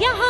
Yeah.